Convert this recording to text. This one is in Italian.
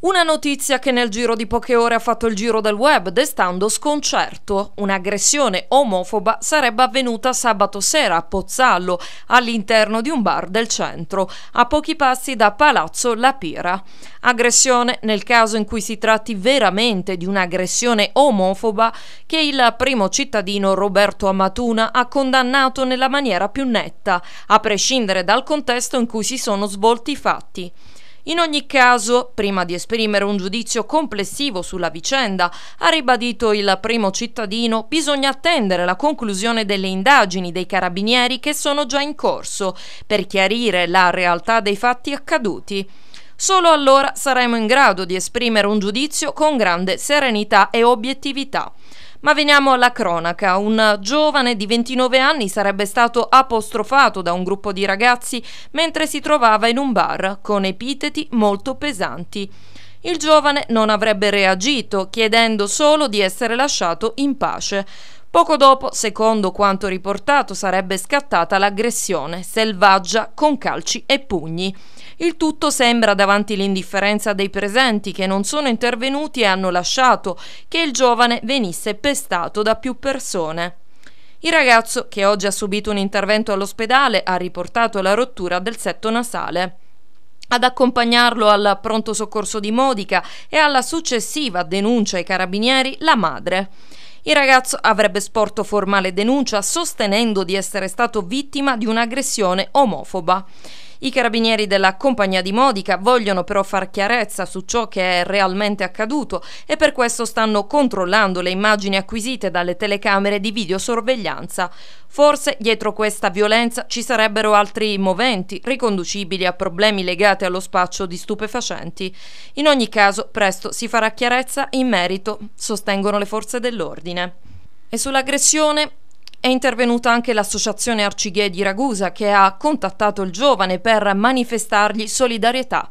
Una notizia che nel giro di poche ore ha fatto il giro del web destando sconcerto. Un'aggressione omofoba sarebbe avvenuta sabato sera a Pozzallo, all'interno di un bar del centro, a pochi passi da Palazzo La Pira. Aggressione nel caso in cui si tratti veramente di un'aggressione omofoba che il primo cittadino Roberto Amatuna ha condannato nella maniera più netta, a prescindere dal contesto in cui si sono svolti i fatti. In ogni caso, prima di esprimere un giudizio complessivo sulla vicenda, ha ribadito il primo cittadino, bisogna attendere la conclusione delle indagini dei carabinieri che sono già in corso per chiarire la realtà dei fatti accaduti. Solo allora saremo in grado di esprimere un giudizio con grande serenità e obiettività. Ma veniamo alla cronaca. Un giovane di 29 anni sarebbe stato apostrofato da un gruppo di ragazzi mentre si trovava in un bar con epiteti molto pesanti. Il giovane non avrebbe reagito, chiedendo solo di essere lasciato in pace. Poco dopo, secondo quanto riportato, sarebbe scattata l'aggressione selvaggia con calci e pugni. Il tutto sembra davanti l'indifferenza dei presenti che non sono intervenuti e hanno lasciato che il giovane venisse pestato da più persone. Il ragazzo, che oggi ha subito un intervento all'ospedale, ha riportato la rottura del setto nasale. Ad accompagnarlo al pronto soccorso di Modica e alla successiva denuncia ai carabinieri la madre. Il ragazzo avrebbe sporto formale denuncia sostenendo di essere stato vittima di un'aggressione omofoba. I carabinieri della compagnia di Modica vogliono però far chiarezza su ciò che è realmente accaduto e per questo stanno controllando le immagini acquisite dalle telecamere di videosorveglianza. Forse dietro questa violenza ci sarebbero altri moventi riconducibili a problemi legati allo spaccio di stupefacenti. In ogni caso, presto si farà chiarezza in merito, sostengono le forze dell'ordine. E sull'aggressione è intervenuta anche l'associazione Arcigay di Ragusa che ha contattato il giovane per manifestargli solidarietà.